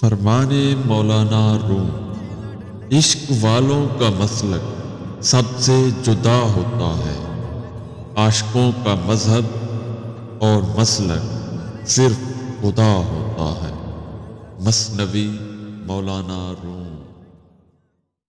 फरमाने मौलाना रूम इश्क वालों का मसलक सबसे जुदा होता है। आशकों का मज़हब और मसलक सिर्फ़ खुदा होता है। मसनवी मौलाना रूम